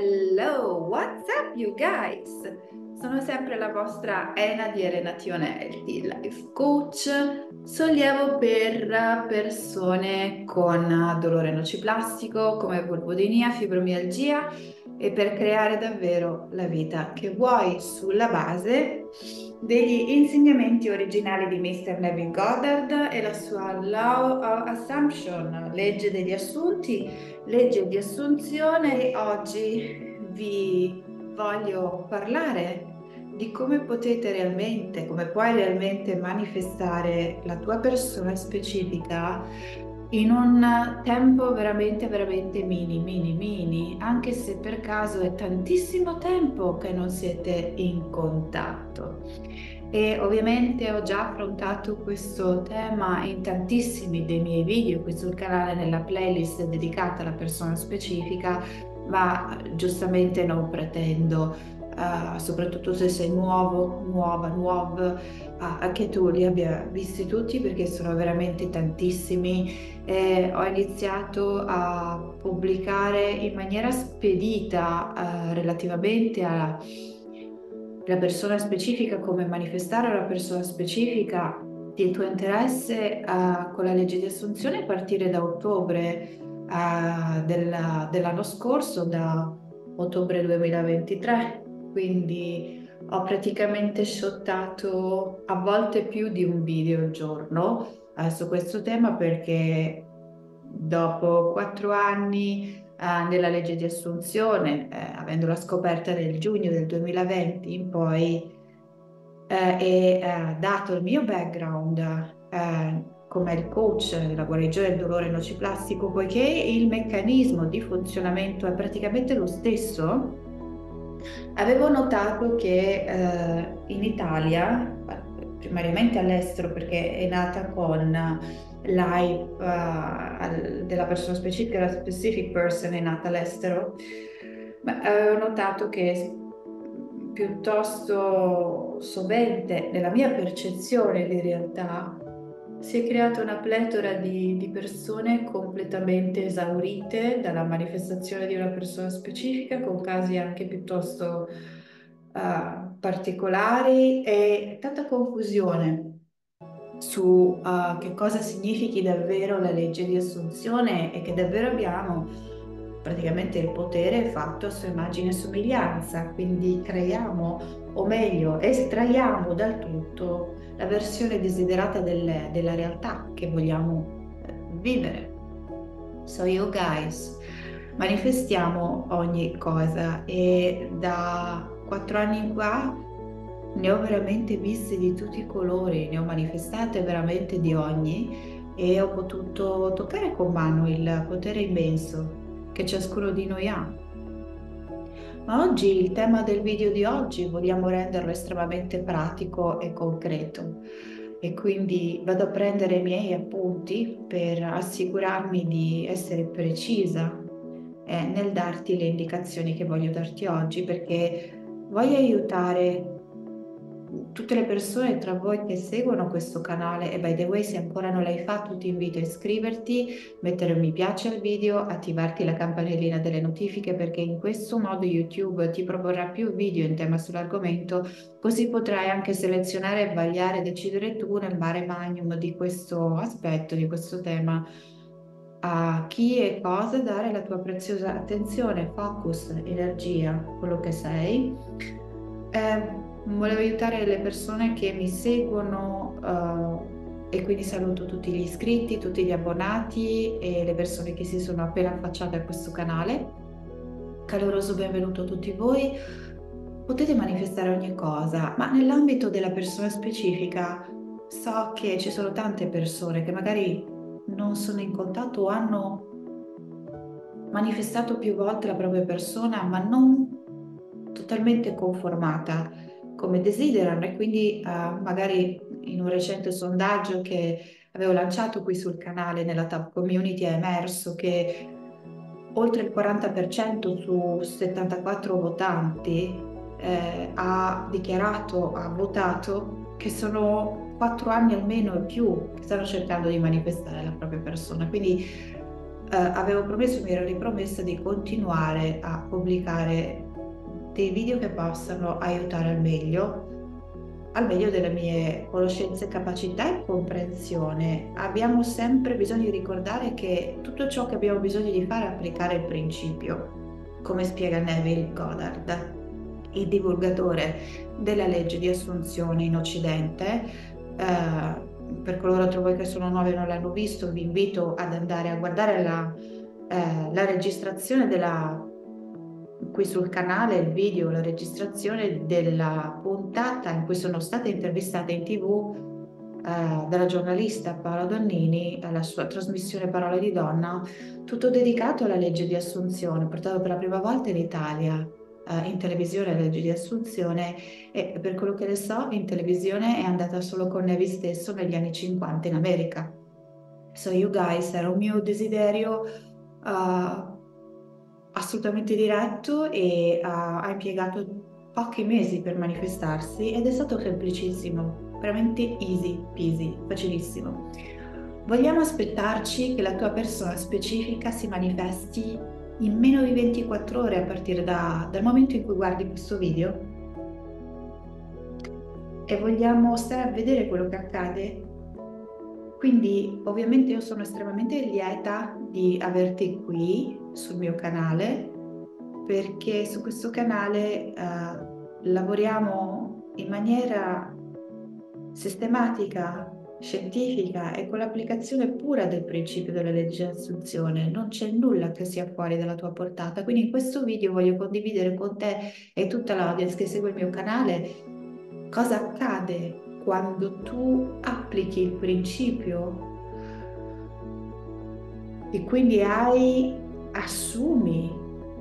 Hello, what's up you guys? Sono sempre la vostra Ena di Arenation Healthy, life coach, sollievo per persone con dolore nociplastico come vulvodinia, fibromialgia e per creare davvero la vita che vuoi sulla base degli insegnamenti originali di Mr. Neville Goddard e la sua Law of Assumption, legge degli assunti, legge di assunzione e oggi vi voglio parlare di come potete realmente, come puoi realmente manifestare la tua persona specifica in un tempo veramente, veramente mini, mini, mini, anche se per caso è tantissimo tempo che non siete in contatto. E ovviamente ho già affrontato questo tema in tantissimi dei miei video qui sul canale nella playlist dedicata alla persona specifica, ma giustamente non pretendo Uh, soprattutto se sei nuovo, nuova, nuova, uh, che tu li abbia visti tutti perché sono veramente tantissimi eh, ho iniziato a pubblicare in maniera spedita eh, relativamente alla, alla persona specifica, come manifestare una persona specifica il tuo interesse uh, con la legge di assunzione a partire da ottobre uh, della, dell'anno scorso, da ottobre 2023. Quindi ho praticamente shottato a volte più di un video al giorno eh, su questo tema perché dopo quattro anni eh, nella legge di assunzione, eh, avendola scoperta nel giugno del 2020 in poi, eh, e eh, dato il mio background eh, come il coach della guarigione del dolore nociplastico, poiché il meccanismo di funzionamento è praticamente lo stesso, avevo notato che in Italia primariamente all'estero perché è nata con l'hype uh, della persona specifica, la specific person è nata all'estero, ma avevo notato che piuttosto sovente nella mia percezione di realtà si è creata una pletora di, di, persone completamente esaurite dalla manifestazione di una persona specifica, con casi anche piuttosto uh, particolari e tanta confusione su uh, che cosa significhi davvero la legge di assunzione e che davvero abbiamo praticamente il potere fatto a sua immagine e somiglianza, quindi creiamo o meglio estraiamo dal tutto la versione desiderata del, della realtà che vogliamo eh, vivere. So you guys, manifestiamo ogni cosa e da quattro anni qua ne ho veramente viste di tutti i colori, ne ho manifestate veramente di ogni e ho potuto toccare con mano il potere immenso che ciascuno di noi ha. Ma oggi il tema del video di oggi vogliamo renderlo estremamente pratico e concreto. E quindi vado a prendere i miei appunti per assicurarmi di essere precisa eh, nel darti le indicazioni che voglio darti oggi perché Voglio aiutare tutte le persone tra voi che seguono questo canale e by the way se ancora non l'hai fatto ti invito a iscriverti, mettere un mi piace al video, attivarti la campanellina delle notifiche perché in questo modo YouTube ti proporrà più video in tema sull'argomento così potrai anche selezionare, vagliare decidere tu nel mare magnum di questo aspetto, di questo tema a chi e cosa dare la tua preziosa attenzione, focus, energia, quello che sei. Eh, volevo aiutare le persone che mi seguono uh, e quindi saluto tutti gli iscritti, tutti gli abbonati e le persone che si sono appena affacciate a questo canale. Caloroso benvenuto a tutti voi. Potete manifestare ogni cosa, ma nell'ambito della persona specifica so che ci sono tante persone che magari non sono in contatto o hanno manifestato più volte la propria persona ma non totalmente conformata come desiderano e quindi uh, magari in un recente sondaggio che avevo lanciato qui sul canale nella tab community è emerso che oltre il 40% su 74 votanti eh, ha dichiarato, ha votato che sono quattro anni almeno e più che stanno cercando di manifestare la propria persona. Quindi eh, avevo promesso, mi ero ripromessa di continuare a pubblicare dei video che possano aiutare al meglio al meglio delle mie conoscenze, capacità e comprensione. Abbiamo sempre bisogno di ricordare che tutto ciò che abbiamo bisogno di fare è applicare il principio, come spiega Neville Goddard, il divulgatore della legge di assunzione in Occidente. Eh, per coloro tra voi che sono nuovi e non l'hanno visto, vi invito ad andare a guardare la, eh, la registrazione della qui sul canale il video, la registrazione della puntata in cui sono state intervistate in tv eh, dalla giornalista Paola Donnini alla sua trasmissione Parole di Donna, tutto dedicato alla legge di assunzione, portato per la prima volta in Italia eh, in televisione la legge di assunzione e per quello che ne so in televisione è andata solo con Nevi stesso negli anni 50 in America. So you guys, era un mio desiderio uh, assolutamente diretto e ha, ha impiegato pochi mesi per manifestarsi ed è stato semplicissimo, veramente easy peasy, facilissimo. Vogliamo aspettarci che la tua persona specifica si manifesti in meno di 24 ore a partire da, dal momento in cui guardi questo video? E vogliamo stare a vedere quello che accade? Quindi ovviamente io sono estremamente lieta di averti qui sul mio canale perché su questo canale eh, lavoriamo in maniera sistematica, scientifica e con l'applicazione pura del principio della legge di assunzione. Non c'è nulla che sia fuori dalla tua portata. Quindi in questo video voglio condividere con te e tutta l'audience che segue il mio canale cosa accade quando tu applichi il principio e quindi hai, assumi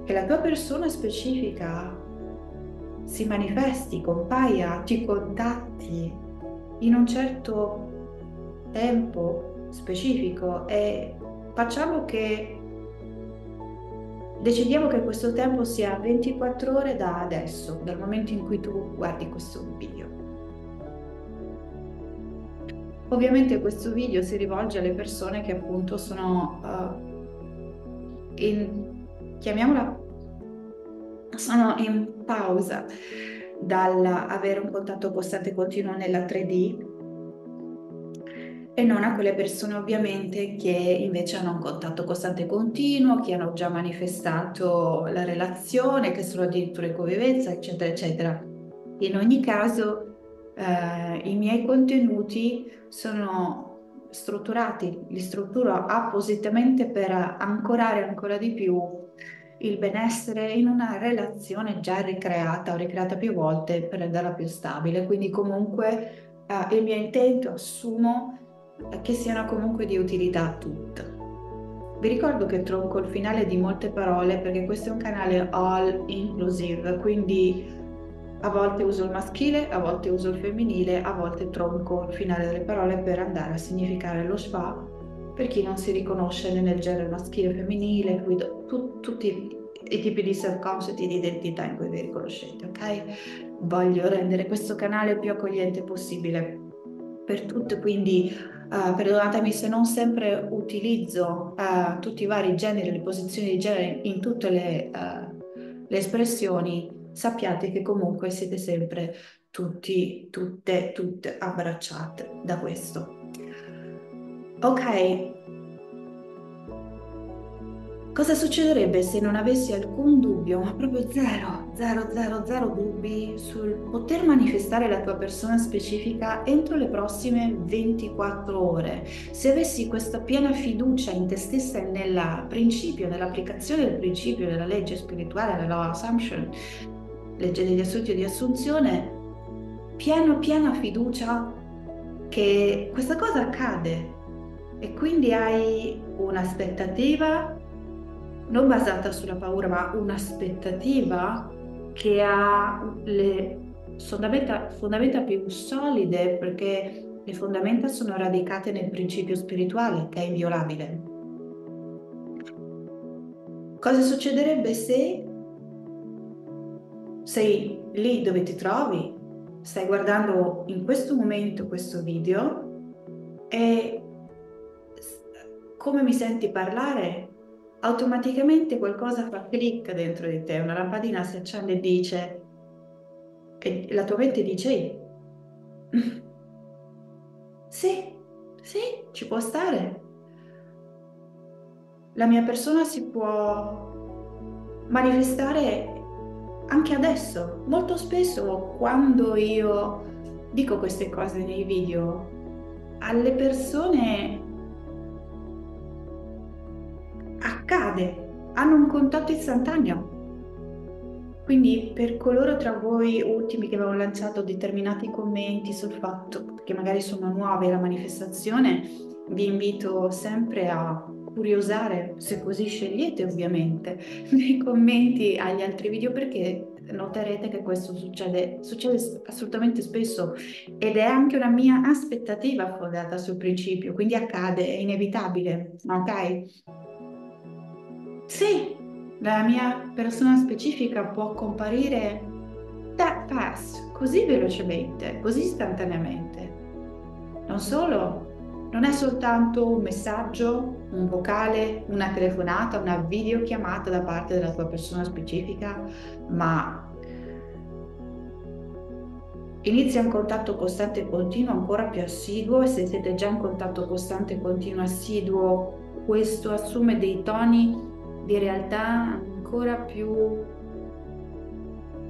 che la tua persona specifica si manifesti, compaia, ti contatti in un certo tempo specifico e facciamo che decidiamo che questo tempo sia 24 ore da adesso, dal momento in cui tu guardi questo video. Ovviamente questo video si rivolge alle persone che appunto sono uh, in, chiamiamola, sono in pausa dall'avere un contatto costante e continuo nella 3D e non a quelle persone ovviamente che invece hanno un contatto costante e continuo, che hanno già manifestato la relazione, che sono addirittura in convivenza, eccetera, eccetera. In ogni caso eh, i miei contenuti sono strutturati, li strutturo appositamente per ancorare ancora di più il benessere in una relazione già ricreata o ricreata più volte per renderla più stabile. Quindi comunque eh, il mio intento assumo che siano comunque di utilità a tutte. Vi ricordo che tronco il finale di molte parole perché questo è un canale all inclusive, quindi a volte uso il maschile, a volte uso il femminile, a volte tronco il finale delle parole per andare a significare lo schwa per chi non si riconosce né nel genere maschile o femminile, tu, tutti i tipi di self-concept e di identità in cui vi riconoscete, ok? Voglio rendere questo canale il più accogliente possibile per tutte, quindi uh, perdonatemi se non sempre utilizzo uh, tutti i vari generi, le posizioni di genere in tutte le, uh, le espressioni, sappiate che comunque siete sempre tutti, tutte, tutte abbracciate da questo. Ok, Cosa succederebbe se non avessi alcun dubbio, ma proprio zero, zero, zero, zero dubbi sul poter manifestare la tua persona specifica entro le prossime 24 ore? Se avessi questa piena fiducia in te stessa e nel principio, nell'applicazione del principio della legge spirituale, della law assumption, legge degli assunti di assunzione, piena piena fiducia che questa cosa accade e quindi hai un'aspettativa non basata sulla paura, ma un'aspettativa che ha le fondamenta, fondamenta più solide perché le fondamenta sono radicate nel principio spirituale che è inviolabile. Cosa succederebbe se sei lì dove ti trovi, stai guardando in questo momento questo video e come mi senti parlare automaticamente qualcosa fa clic dentro di te, una lampadina si accende e dice, e la tua mente dice, sì, sì, ci può stare. La mia persona si può manifestare anche adesso. Molto spesso quando io dico queste cose nei video, alle persone accade, hanno un contatto istantaneo. Quindi per coloro tra voi ultimi che avevano lanciato determinati commenti sul fatto che magari sono nuove la manifestazione, vi invito sempre a curiosare, se così scegliete ovviamente, nei commenti agli altri video perché noterete che questo succede, succede assolutamente spesso ed è anche una mia aspettativa fondata sul principio, quindi accade, è inevitabile, ok? Sì, la mia persona specifica può comparire that fast, così velocemente, così istantaneamente. Non solo, non è soltanto un messaggio, un vocale, una telefonata, una videochiamata da parte della tua persona specifica, ma inizia un contatto costante e continuo ancora più assiduo e se siete già in contatto costante e continuo assiduo, questo assume dei toni di realtà ancora più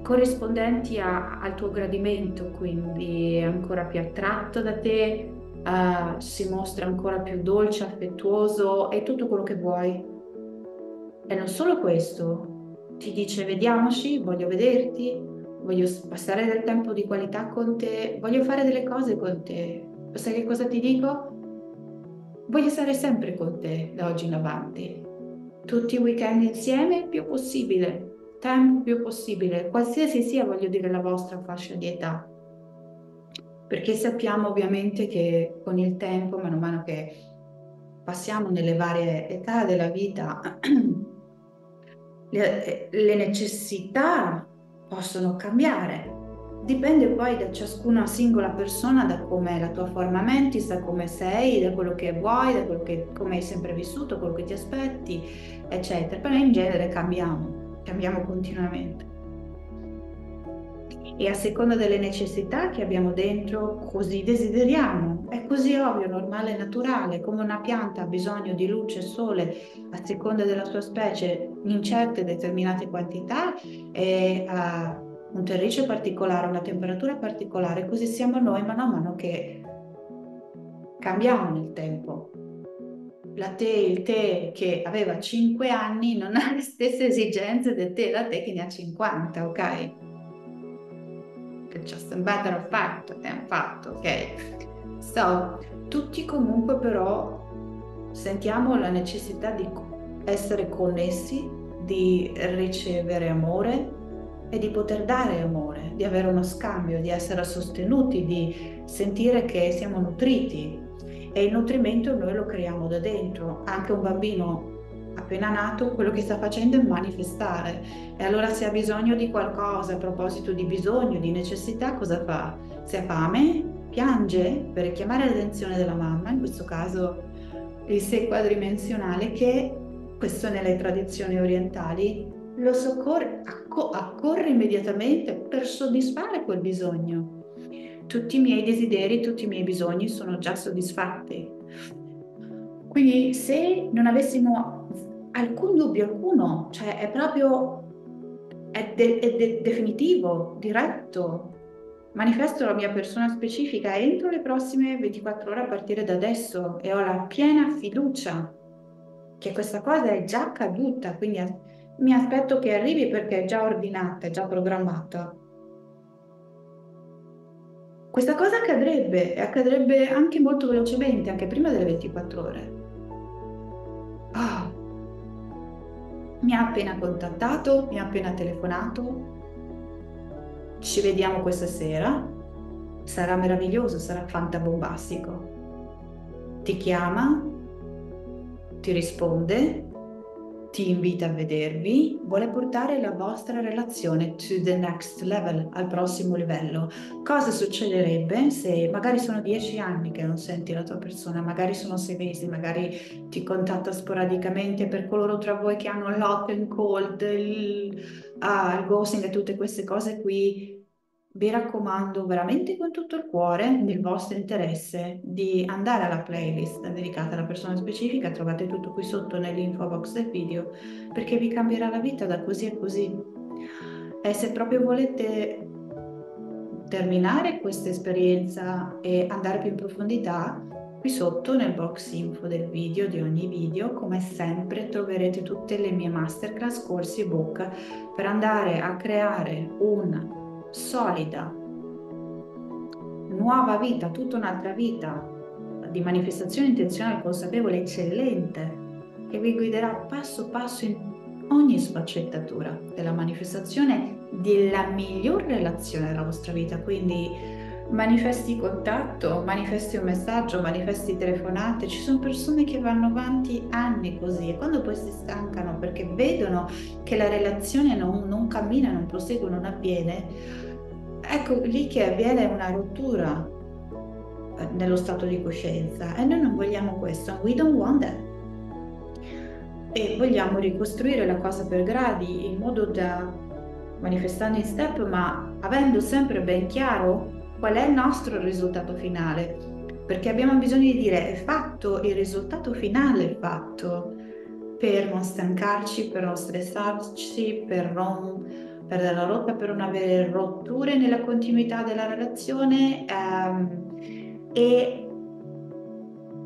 corrispondenti a, al tuo gradimento, quindi ancora più attratto da te, uh, si mostra ancora più dolce, affettuoso e tutto quello che vuoi. E non solo questo, ti dice vediamoci, voglio vederti, voglio passare del tempo di qualità con te, voglio fare delle cose con te. Sai che cosa ti dico? Voglio stare sempre con te da oggi in avanti. Tutti i weekend insieme il più possibile, tempo più possibile, qualsiasi sia, voglio dire, la vostra fascia di età perché sappiamo ovviamente che con il tempo, man mano che passiamo nelle varie età della vita, le, le necessità possono cambiare. Dipende poi da ciascuna singola persona, da come è la tua forma mentis, da come sei, da quello che vuoi, da quello che, come hai sempre vissuto, quello che ti aspetti, eccetera. Però in genere cambiamo, cambiamo continuamente e a seconda delle necessità che abbiamo dentro, così desideriamo. È così ovvio, normale naturale, come una pianta ha bisogno di luce e sole a seconda della sua specie in certe determinate quantità e ha un terriccio particolare, una temperatura particolare, così siamo noi mano a mano che cambiamo nel tempo. La te, il te che aveva 5 anni non ha le stesse esigenze del te, la te che ne ha 50, ok? Just a matter of fact, è un fatto, ok? So, tutti comunque però sentiamo la necessità di essere connessi, di ricevere amore e di poter dare amore, di avere uno scambio, di essere sostenuti, di sentire che siamo nutriti. E il nutrimento noi lo creiamo da dentro. Anche un bambino appena nato quello che sta facendo è manifestare e allora se ha bisogno di qualcosa a proposito di bisogno, di necessità, cosa fa? Se ha fame, piange per richiamare l'attenzione della mamma, in questo caso il sé quadridimensionale che questo nelle tradizioni orientali lo soccorre, acco- accorre immediatamente per soddisfare quel bisogno. Tutti i miei desideri, tutti i miei bisogni sono già soddisfatti. Quindi se non avessimo alcun dubbio, alcuno, cioè è proprio, è, de, è de, definitivo, diretto. Manifesto la mia persona specifica entro le prossime 24 ore a partire da adesso e ho la piena fiducia che questa cosa è già accaduta, quindi mi aspetto che arrivi perché è già ordinata, è già programmata. Questa cosa accadrebbe e accadrebbe anche molto velocemente, anche prima delle 24 ore. Oh, mi ha appena contattato, mi ha appena telefonato, ci vediamo questa sera, sarà meraviglioso, sarà fantabombastico. Ti chiama, ti risponde, ti invita a vedervi, vuole portare la vostra relazione to the next level, al prossimo livello. Cosa succederebbe se magari sono dieci anni che non senti la tua persona, magari sono sei mesi, magari ti contatta sporadicamente per coloro tra voi che hanno l'hot and cold, il, ah, il ghosting e tutte queste cose qui vi raccomando veramente con tutto il cuore, nel vostro interesse, di andare alla playlist dedicata alla persona specifica, trovate tutto qui sotto nell'info box del video, perché vi cambierà la vita da così a così. E se proprio volete terminare questa esperienza e andare più in profondità, qui sotto nel box info del video, di ogni video, come sempre troverete tutte le mie masterclass, corsi e book per andare a creare un solida, nuova vita, tutta un'altra vita di manifestazione intenzionale consapevole eccellente che vi guiderà passo passo in ogni sfaccettatura della manifestazione della miglior relazione della vostra vita. Quindi manifesti contatto, manifesti un messaggio, manifesti telefonate. Ci sono persone che vanno avanti anni così e quando poi si stancano perché vedono che la relazione non, non cammina, non prosegue, non avviene, ecco lì che avviene una rottura eh, nello stato di coscienza e noi non vogliamo questo, we don't want that. E vogliamo ricostruire la cosa per gradi in modo da manifestando in step, ma avendo sempre ben chiaro qual è il nostro risultato finale, perché abbiamo bisogno di dire è fatto, il risultato finale è fatto, per non stancarci, per non stressarci, per non perdere la rotta per non avere rotture nella continuità della relazione ehm, e,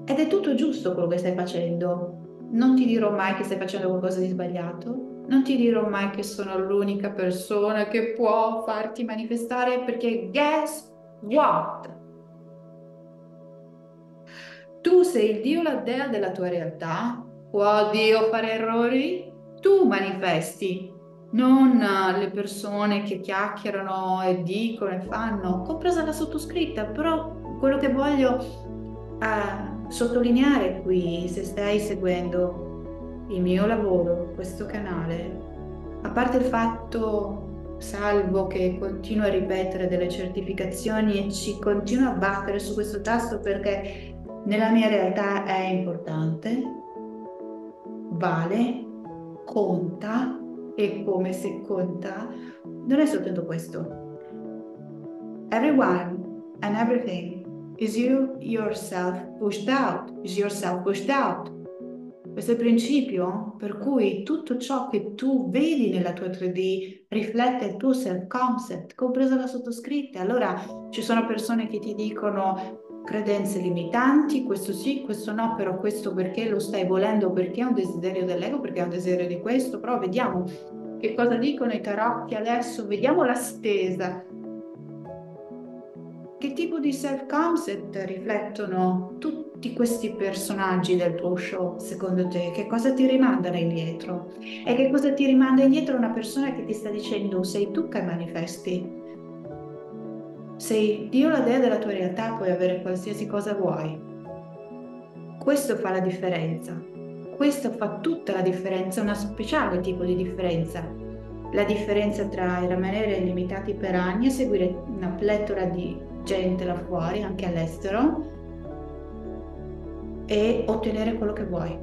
ed è tutto giusto quello che stai facendo. Non ti dirò mai che stai facendo qualcosa di sbagliato, non ti dirò mai che sono l'unica persona che può farti manifestare perché guess what? Tu sei il Dio, la dea della tua realtà. Può Dio fare errori? Tu manifesti non le persone che chiacchierano e dicono e fanno, compresa la sottoscritta, però quello che voglio eh, sottolineare qui, se stai seguendo il mio lavoro, questo canale, a parte il fatto salvo che continuo a ripetere delle certificazioni e ci continuo a battere su questo tasto perché nella mia realtà è importante, vale, conta e come se conta, non è soltanto questo. Everyone and everything is you yourself pushed out, is yourself pushed out. Questo è il principio per cui tutto ciò che tu vedi nella tua 3D riflette il tuo self-concept, compresa la sottoscritta. Allora ci sono persone che ti dicono credenze limitanti, questo sì, questo no, però questo perché lo stai volendo, perché è un desiderio dell'ego, perché è un desiderio di questo, però vediamo che cosa dicono i tarocchi adesso, vediamo la stesa. Che tipo di self-concept riflettono tutti questi personaggi del tuo show, secondo te? Che cosa ti rimandano indietro? E che cosa ti rimanda indietro una persona che ti sta dicendo sei tu che manifesti? Sei Dio la dea della tua realtà, puoi avere qualsiasi cosa vuoi. Questo fa la differenza. Questo fa tutta la differenza, una speciale tipo di differenza. La differenza tra rimanere limitati per anni e seguire una pletora di gente là fuori, anche all'estero, e ottenere quello che vuoi.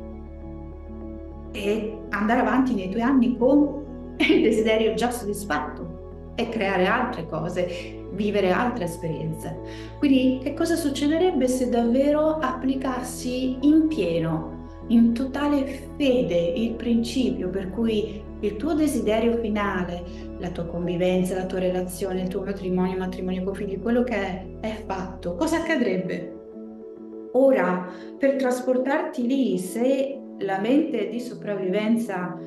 E andare avanti nei tuoi anni con il desiderio già soddisfatto e creare altre cose vivere altre esperienze. Quindi che cosa succederebbe se davvero applicassi in pieno, in totale fede, il principio per cui il tuo desiderio finale, la tua convivenza, la tua relazione, il tuo matrimonio, matrimonio con figli, quello che è, è fatto, cosa accadrebbe? Ora, per trasportarti lì, se la mente di sopravvivenza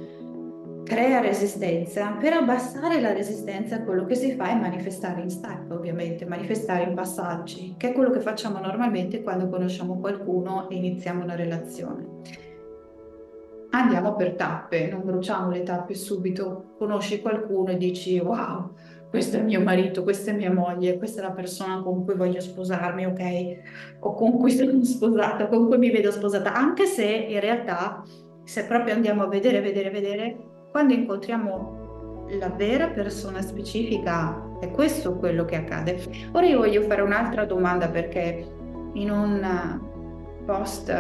crea resistenza, per abbassare la resistenza quello che si fa è manifestare in stack, ovviamente, manifestare in passaggi, che è quello che facciamo normalmente quando conosciamo qualcuno e iniziamo una relazione. Andiamo per tappe, non bruciamo le tappe subito, conosci qualcuno e dici wow, questo è mio marito, questa è mia moglie, questa è la persona con cui voglio sposarmi, ok? O con cui sono sposata, con cui mi vedo sposata, anche se in realtà se proprio andiamo a vedere, vedere, vedere, quando incontriamo la vera persona specifica è questo quello che accade. Ora io voglio fare un'altra domanda perché in un post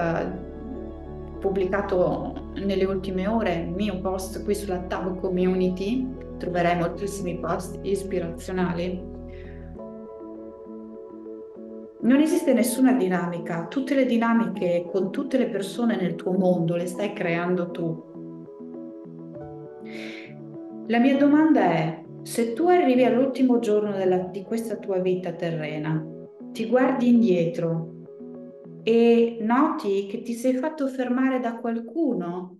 pubblicato nelle ultime ore, il mio post qui sulla Tab Community, troverai moltissimi post ispirazionali. Non esiste nessuna dinamica, tutte le dinamiche con tutte le persone nel tuo mondo le stai creando tu. La mia domanda è, se tu arrivi all'ultimo giorno della, di questa tua vita terrena, ti guardi indietro e noti che ti sei fatto fermare da qualcuno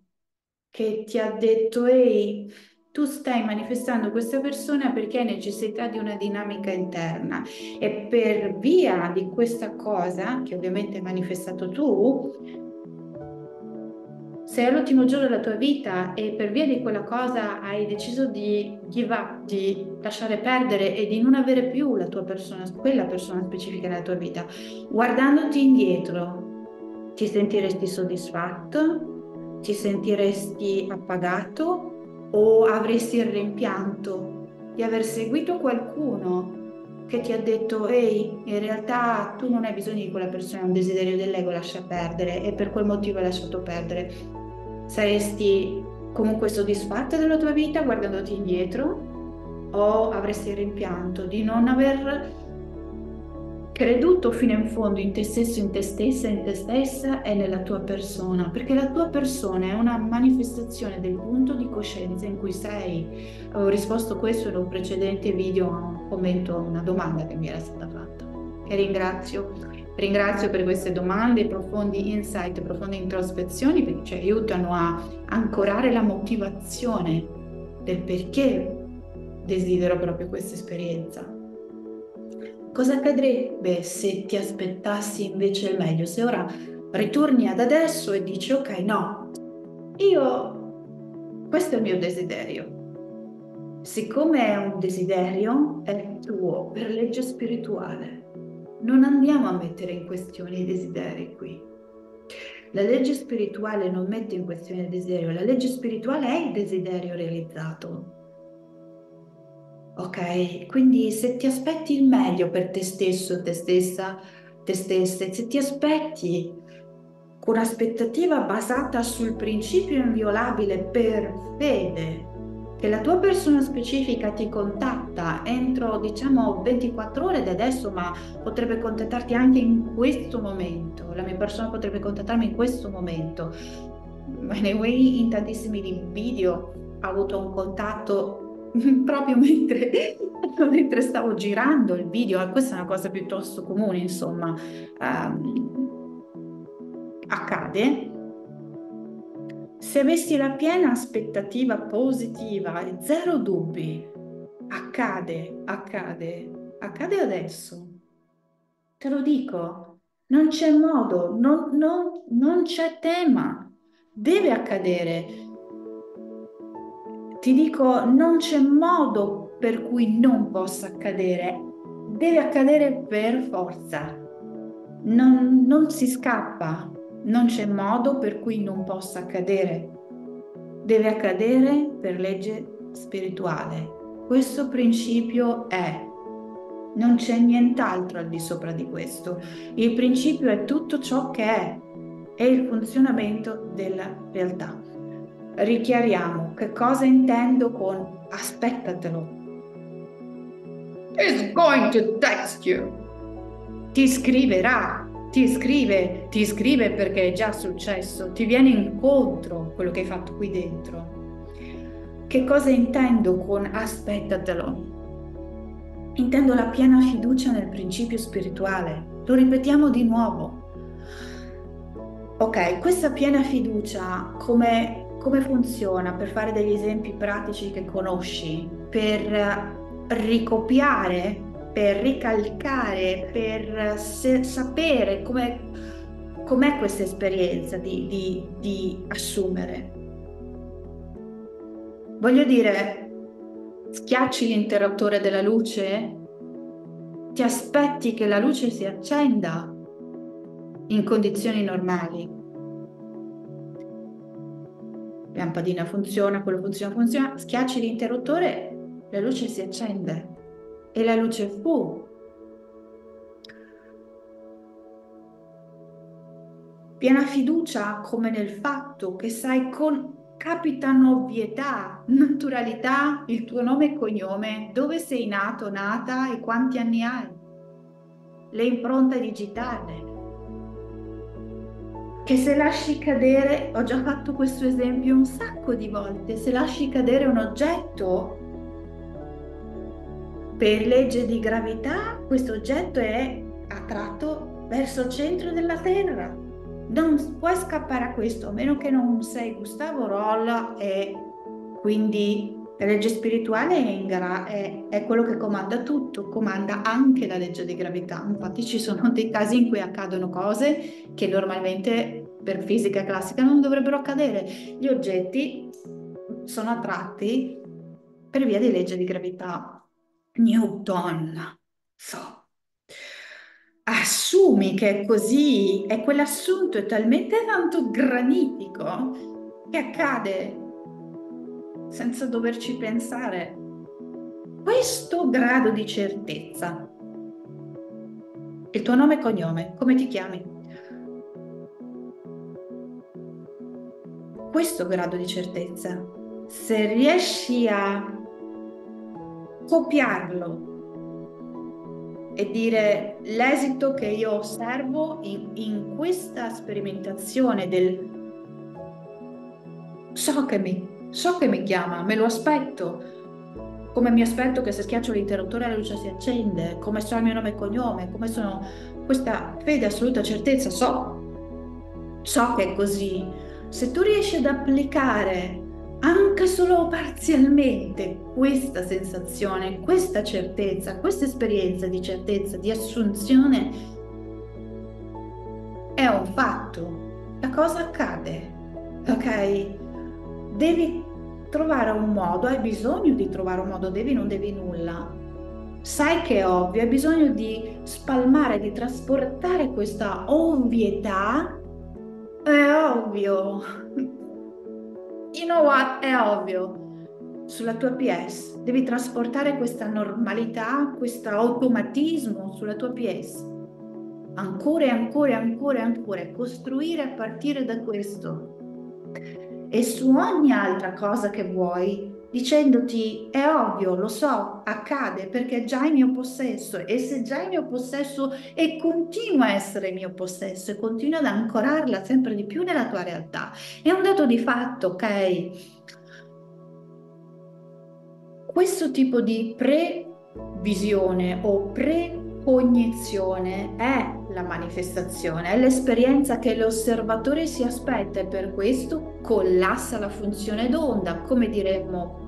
che ti ha detto ehi tu stai manifestando questa persona perché hai necessità di una dinamica interna e per via di questa cosa che ovviamente hai manifestato tu sei all'ultimo giorno della tua vita e per via di quella cosa hai deciso di give up, di lasciare perdere e di non avere più la tua persona, quella persona specifica nella tua vita, guardandoti indietro, ti sentiresti soddisfatto? Ti sentiresti appagato? O avresti il rimpianto di aver seguito qualcuno che ti ha detto ehi, in realtà tu non hai bisogno di quella persona, è un desiderio dell'ego, lascia perdere e per quel motivo hai lasciato perdere saresti comunque soddisfatta della tua vita guardandoti indietro? O avresti rimpianto di non aver creduto fino in fondo in te stesso, in te stessa, in te stessa e nella tua persona, perché la tua persona è una manifestazione del punto di coscienza in cui sei. Avevo risposto questo in un precedente video a un commento, a una domanda che mi era stata fatta, e ringrazio Ringrazio per queste domande, profondi insight, profonde introspezioni perché ci aiutano a ancorare la motivazione del perché desidero proprio questa esperienza. Cosa accadrebbe se ti aspettassi invece il meglio? Se ora ritorni ad adesso e dici ok, no, io, questo è il mio desiderio. Siccome è un desiderio, è tuo per legge spirituale non andiamo a mettere in questione i desideri qui. La legge spirituale non mette in questione il desiderio, la legge spirituale è il desiderio realizzato. Ok? Quindi se ti aspetti il meglio per te stesso, te stessa, te stesse, se ti aspetti con aspettativa basata sul principio inviolabile per fede, che la tua persona specifica ti contatta entro diciamo 24 ore da adesso, ma potrebbe contattarti anche in questo momento, la mia persona potrebbe contattarmi in questo momento. Anyway, in tantissimi video ho avuto un contatto proprio mentre, mentre stavo girando il video, questa è una cosa piuttosto comune, insomma, um, accade se avessi la piena aspettativa positiva e zero dubbi, accade, accade, accade adesso. Te lo dico, non c'è modo, non, non, non c'è tema, deve accadere. Ti dico, non c'è modo per cui non possa accadere, deve accadere per forza. Non, non si scappa, non c'è modo per cui non possa accadere. Deve accadere per legge spirituale. Questo principio è. Non c'è nient'altro al di sopra di questo. Il principio è tutto ciò che è. È il funzionamento della realtà. Richiariamo che cosa intendo con aspettatelo. Is going to text you. Ti scriverà ti scrive, ti scrive perché è già successo, ti viene incontro quello che hai fatto qui dentro. Che cosa intendo con aspettatelo? Intendo la piena fiducia nel principio spirituale. Lo ripetiamo di nuovo. Ok, questa piena fiducia come, come funziona? Per fare degli esempi pratici che conosci, per ricopiare per ricalcare, per se, sapere com'è, com'è questa esperienza di, di, di assumere. Voglio dire, schiacci l'interruttore della luce, ti aspetti che la luce si accenda in condizioni normali. lampadina funziona, quello funziona, funziona, schiacci l'interruttore, la luce si accende e la luce fu. Piena fiducia come nel fatto che sai con capitano ovvietà, naturalità, il tuo nome e cognome, dove sei nato, nata e quanti anni hai, le impronte digitali. Che se lasci cadere, ho già fatto questo esempio un sacco di volte, se lasci cadere un oggetto per legge di gravità, questo oggetto è attratto verso il centro della Terra non puoi scappare a questo, a meno che non sei Gustavo Roll e quindi la legge spirituale è, è, quello che comanda tutto, comanda anche la legge di gravità. Infatti ci sono dei casi in cui accadono cose che normalmente per fisica classica non dovrebbero accadere. Gli oggetti sono attratti per via di legge di gravità. Newton. So assumi che è così e quell'assunto è talmente tanto granitico che accade senza doverci pensare. Questo grado di certezza. Il tuo nome e cognome, come ti chiami? Questo grado di certezza, se riesci a copiarlo e dire l'esito che io osservo in, in questa sperimentazione del so che, mi, so che mi chiama, me lo aspetto, come mi aspetto che se schiaccio l'interruttore la luce si accende, come so il mio nome e cognome, come sono questa fede, assoluta certezza, so, so che è così. Se tu riesci ad applicare anche solo parzialmente questa sensazione, questa certezza, questa esperienza di certezza, di assunzione, è un fatto. La cosa accade, ok? Devi trovare un modo, hai bisogno di trovare un modo, devi non devi nulla. Sai che è ovvio, hai bisogno di spalmare, di trasportare questa ovvietà. È ovvio, know what? È ovvio. Sulla tua PS devi trasportare questa normalità, questo automatismo sulla tua PS. Ancora e ancora e ancora e ancora. Costruire a partire da questo. E su ogni altra cosa che vuoi, dicendoti è ovvio, lo so, accade perché è già in mio possesso e se già in mio possesso e continua a essere in mio possesso e continua ad ancorarla sempre di più nella tua realtà, è un dato di fatto, ok? Questo tipo di previsione o precognizione è la manifestazione, è l'esperienza che l'osservatore si aspetta e per questo collassa la funzione d'onda, come diremmo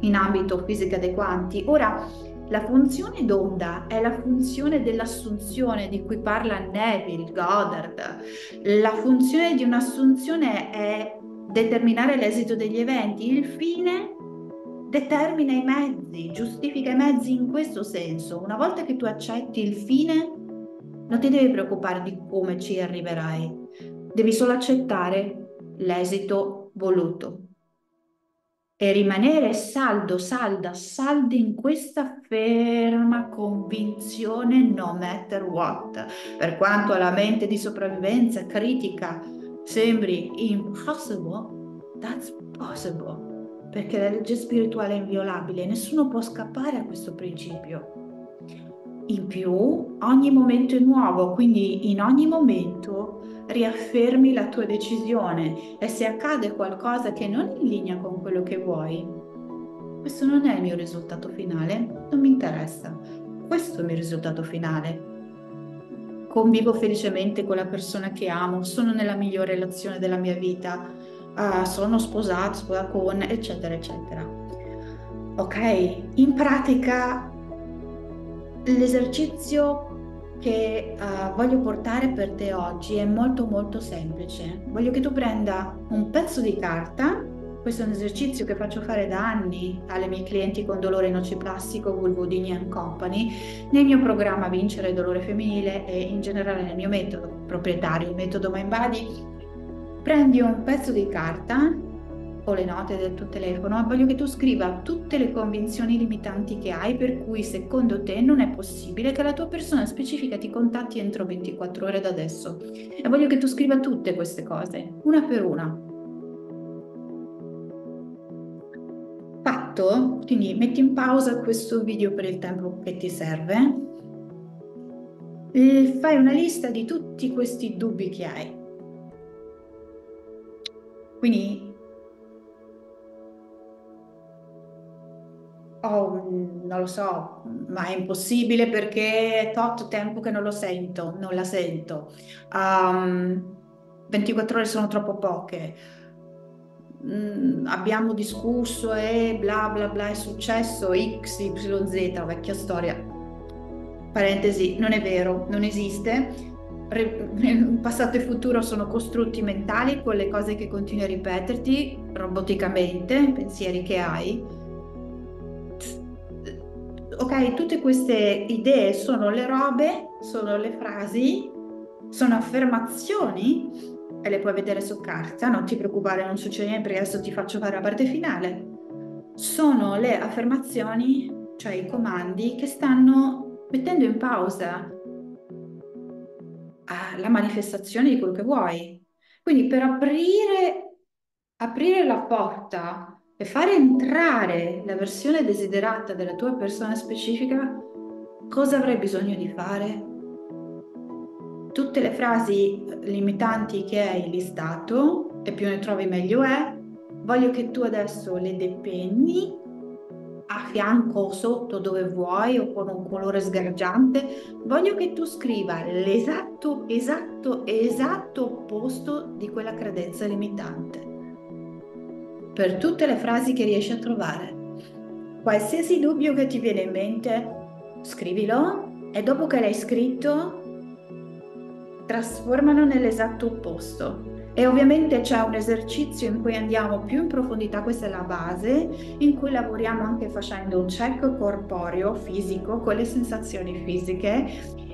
in ambito fisica dei. Ora, la funzione d'onda è la funzione dell'assunzione di cui parla Neville Goddard. La funzione di un'assunzione è determinare l'esito degli eventi. Il fine determina i mezzi, giustifica i mezzi in questo senso. Una volta che tu accetti il fine, non ti devi preoccupare di come ci arriverai. Devi solo accettare l'esito voluto e rimanere saldo, salda, saldi in questa ferma convinzione no matter what. Per quanto alla mente di sopravvivenza critica sembri impossible, that's possible. Perché la legge spirituale è inviolabile nessuno può scappare a questo principio. In più, ogni momento è nuovo, quindi in ogni momento riaffermi la tua decisione e se accade qualcosa che non è in linea con quello che vuoi, questo non è il mio risultato finale, non mi interessa. Questo è il mio risultato finale. Convivo felicemente con la persona che amo, sono nella migliore relazione della mia vita, uh, sono sposato, sposata con, eccetera, eccetera. Ok, in pratica l'esercizio che uh, voglio portare per te oggi è molto molto semplice. Voglio che tu prenda un pezzo di carta, questo è un esercizio che faccio fare da anni alle mie clienti con dolore nociplastico, Vulvodini Company, nel mio programma Vincere il dolore femminile e in generale nel mio metodo proprietario, il metodo Mind Body. Prendi un pezzo di carta o le note del tuo telefono, voglio che tu scriva tutte le convinzioni limitanti che hai per cui secondo te non è possibile che la tua persona specifica ti contatti entro 24 ore da adesso. E voglio che tu scriva tutte queste cose, una per una. Fatto? Quindi metti in pausa questo video per il tempo che ti serve. E fai una lista di tutti questi dubbi che hai. Quindi oh, non lo so, ma è impossibile perché è tot tempo che non lo sento, non la sento. Um, 24 ore sono troppo poche. Mm, abbiamo discusso e bla bla bla è successo X, Y, Z, vecchia storia. Parentesi, non è vero, non esiste. passato e futuro sono costrutti mentali, quelle cose che continui a ripeterti roboticamente, pensieri che hai ok, tutte queste idee sono le robe, sono le frasi, sono affermazioni e le puoi vedere su carta, non ti preoccupare, non succede niente perché adesso ti faccio fare la parte finale. Sono le affermazioni, cioè i comandi che stanno mettendo in pausa la manifestazione di quello che vuoi. Quindi per aprire, aprire la porta e fare entrare la versione desiderata della tua persona specifica, cosa avrai bisogno di fare? Tutte le frasi limitanti che hai listato, e più ne trovi meglio è, voglio che tu adesso le depenni a fianco o sotto dove vuoi o con un colore sgargiante, voglio che tu scriva l'esatto, esatto, esatto opposto di quella credenza limitante per tutte le frasi che riesci a trovare. Qualsiasi dubbio che ti viene in mente, scrivilo e dopo che l'hai scritto, trasformalo nell'esatto opposto. E ovviamente c'è un esercizio in cui andiamo più in profondità, questa è la base, in cui lavoriamo anche facendo un check corporeo, fisico, con le sensazioni fisiche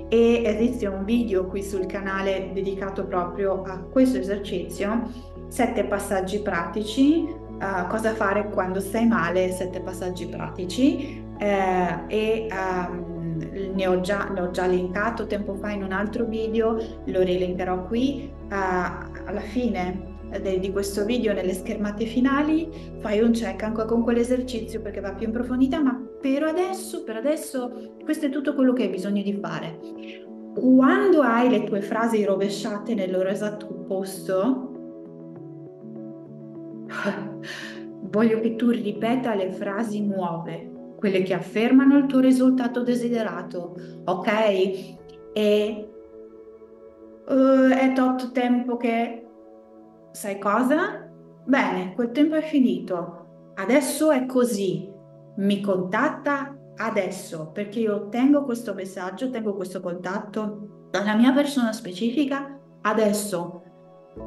e esiste un video qui sul canale dedicato proprio a questo esercizio, sette passaggi pratici uh, cosa fare quando stai male, sette passaggi pratici eh, e um, ne, ho già, ne ho già linkato tempo fa in un altro video, lo rilinkerò qui. Uh, alla fine di questo video, nelle schermate finali, fai un check anche con quell'esercizio perché va più in profondità, ma per adesso, per adesso questo è tutto quello che hai bisogno di fare. Quando hai le tue frasi rovesciate nel loro esatto opposto, Voglio che tu ripeta le frasi nuove, quelle che affermano il tuo risultato desiderato, ok? E uh, è tot tempo che... Sai cosa? Bene, quel tempo è finito. Adesso è così. Mi contatta adesso perché io ottengo questo messaggio, ottengo questo contatto dalla mia persona specifica adesso.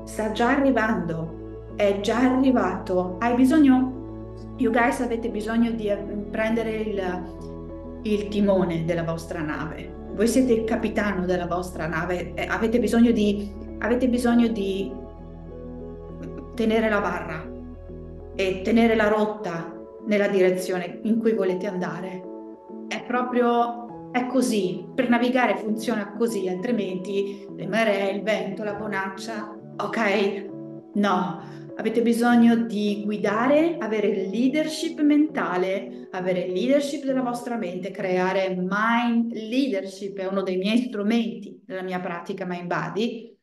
Sta già arrivando è già arrivato, hai bisogno, you guys avete bisogno di eh, prendere il, il timone della vostra nave, voi siete il capitano della vostra nave, avete bisogno di, avete bisogno di tenere la barra e tenere la rotta nella direzione in cui volete andare. È proprio, è così, per navigare funziona così, altrimenti le maree, il vento, la bonaccia, ok? No, Avete bisogno di guidare, avere leadership mentale, avere leadership della vostra mente, creare mind leadership è uno dei miei strumenti nella mia pratica Mind Body,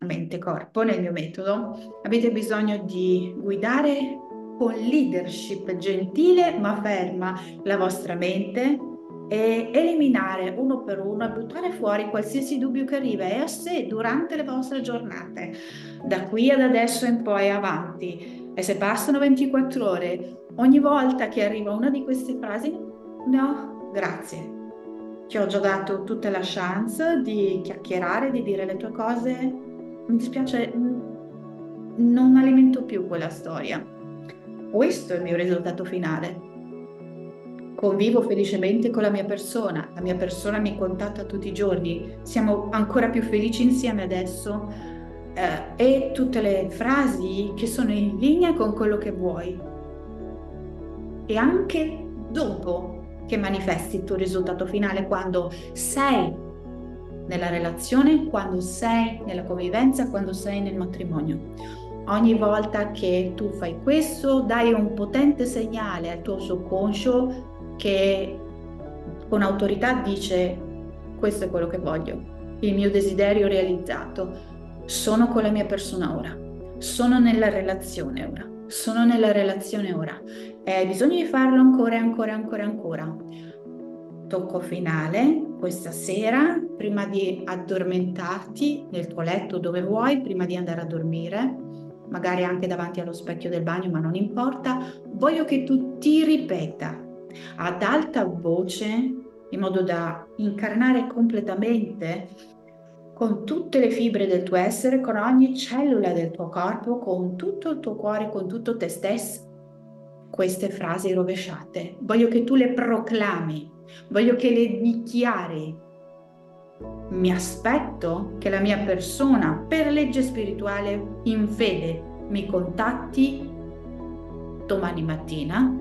mente-corpo, nel mio metodo. Avete bisogno di guidare con leadership gentile ma ferma la vostra mente, e eliminare uno per uno e buttare fuori qualsiasi dubbio che arriva e a sé durante le vostre giornate, da qui ad adesso in poi avanti. E se passano 24 ore, ogni volta che arriva una di queste frasi, no, grazie. Ti ho già dato tutta la chance di chiacchierare, di dire le tue cose. Mi dispiace, non alimento più quella storia. Questo è il mio risultato finale convivo felicemente con la mia persona, la mia persona mi contatta tutti i giorni, siamo ancora più felici insieme adesso, eh, e tutte le frasi che sono in linea con quello che vuoi. E anche dopo che manifesti il tuo risultato finale quando sei nella relazione, quando sei nella convivenza, quando sei nel matrimonio. Ogni volta che tu fai questo, dai un potente segnale al tuo subconscio che con autorità dice questo è quello che voglio, il mio desiderio realizzato, sono con la mia persona ora, sono nella relazione ora, sono nella relazione ora. E hai bisogno di farlo ancora e ancora e ancora ancora. Tocco finale questa sera, prima di addormentarti nel tuo letto dove vuoi, prima di andare a dormire, magari anche davanti allo specchio del bagno, ma non importa, voglio che tu ti ripeta ad alta voce, in modo da incarnare completamente con tutte le fibre del tuo essere, con ogni cellula del tuo corpo, con tutto il tuo cuore, con tutto te stesso, queste frasi rovesciate. Voglio che tu le proclami, voglio che le dichiari. Mi aspetto che la mia persona, per legge spirituale, in fede, mi contatti domani mattina,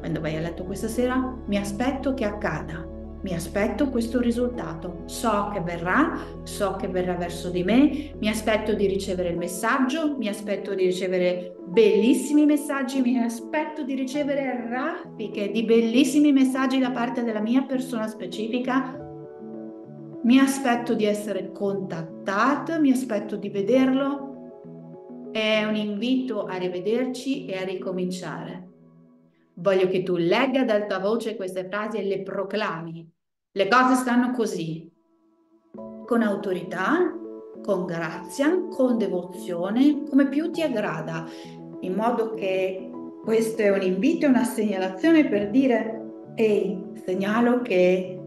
quando vai a letto questa sera, mi aspetto che accada mi aspetto questo risultato, so che verrà, so che verrà verso di me, mi aspetto di ricevere il messaggio, mi aspetto di ricevere bellissimi messaggi, mi aspetto di ricevere raffiche di bellissimi messaggi da parte della mia persona specifica, mi aspetto di essere contattata, mi aspetto di vederlo. È un invito a rivederci e a ricominciare. Voglio che tu legga ad alta voce queste frasi e le proclami. Le cose stanno così, con autorità, con grazia, con devozione, come più ti aggrada, in modo che questo è un invito, una segnalazione per dire, ehi, segnalo che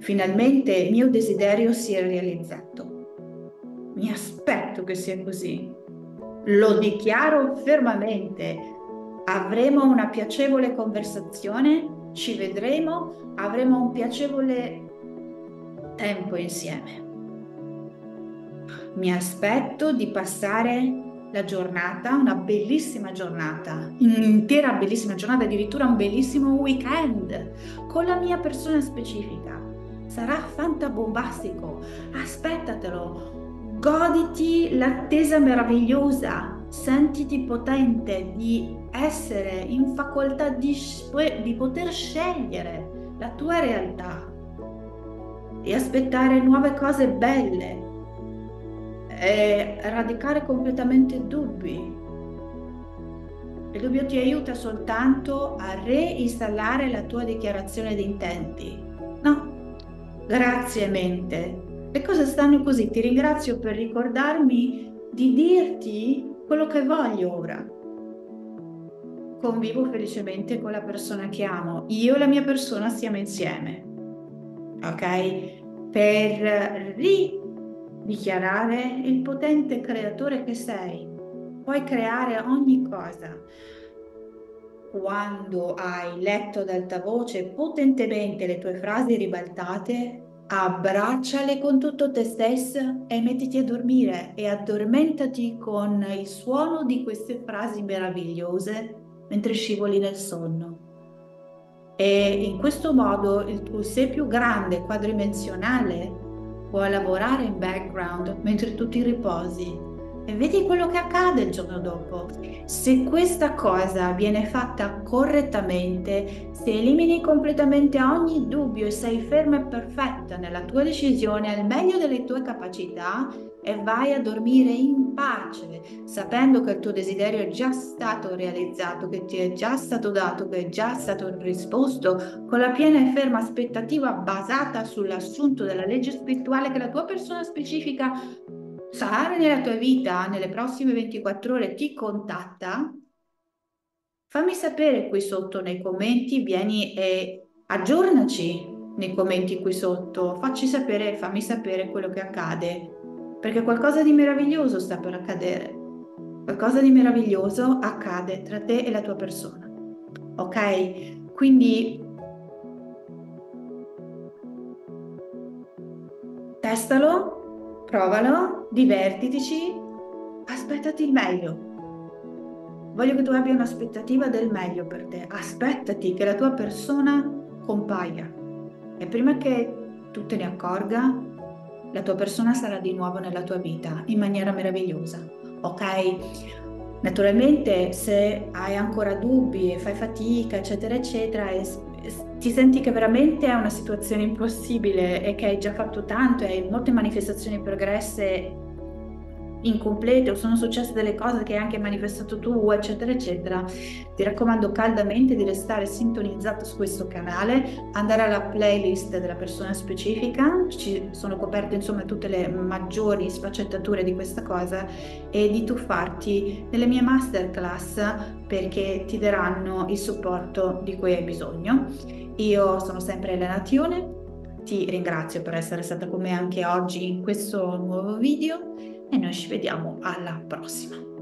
finalmente il mio desiderio si è realizzato. Mi aspetto che sia così. Lo dichiaro fermamente avremo una piacevole conversazione, ci vedremo, avremo un piacevole tempo insieme. Mi aspetto di passare la giornata, una bellissima giornata, un'intera bellissima giornata, addirittura un bellissimo weekend con la mia persona specifica. Sarà fantabombastico, aspettatelo, goditi l'attesa meravigliosa, sentiti potente di essere in facoltà di, di poter scegliere la tua realtà e aspettare nuove cose belle e radicare completamente dubbi. Il dubbio ti aiuta soltanto a reinstallare la tua dichiarazione di intenti. No, grazie mente. Le cose stanno così. Ti ringrazio per ricordarmi di dirti quello che voglio ora convivo felicemente con la persona che amo, io e la mia persona stiamo insieme, ok? Per ridichiarare il potente creatore che sei, puoi creare ogni cosa. Quando hai letto ad alta voce potentemente le tue frasi ribaltate, abbracciale con tutto te stessa e mettiti a dormire e addormentati con il suono di queste frasi meravigliose mentre scivoli nel sonno. E in questo modo il tuo sé più grande, quadridimensionale, può lavorare in background mentre tu ti riposi e vedi quello che accade il giorno dopo. Se questa cosa viene fatta correttamente, se elimini completamente ogni dubbio e sei ferma e perfetta nella tua decisione al meglio delle tue capacità, e vai a dormire in pace, sapendo che il tuo desiderio è già stato realizzato, che ti è già stato dato, che è già stato risposto, con la piena e ferma aspettativa basata sull'assunto della legge spirituale che la tua persona specifica sarà nella tua vita nelle prossime 24 ore ti contatta, fammi sapere qui sotto nei commenti, vieni e aggiornaci nei commenti qui sotto, facci sapere, fammi sapere quello che accade perché qualcosa di meraviglioso sta per accadere. Qualcosa di meraviglioso accade tra te e la tua persona. Ok? Quindi testalo, provalo, divertitici aspettati il meglio. Voglio che tu abbia un'aspettativa del meglio per te. Aspettati che la tua persona compaia. E prima che tu te ne accorga, la tua persona sarà di nuovo nella tua vita in maniera meravigliosa. Ok? Naturalmente se hai ancora dubbi e fai fatica, eccetera, eccetera, ti senti che veramente è una situazione impossibile e che hai già fatto tanto e hai molte manifestazioni progresse incomplete o sono successe delle cose che hai anche manifestato tu, eccetera, eccetera, ti raccomando caldamente di restare sintonizzato su questo canale, andare alla playlist della persona specifica, ci sono coperte insomma tutte le maggiori sfaccettature di questa cosa e di tuffarti nelle mie masterclass perché ti daranno il supporto di cui hai bisogno. Io sono sempre Elena Tione, ti ringrazio per essere stata con me anche oggi in questo nuovo video e noi ci vediamo alla prossima.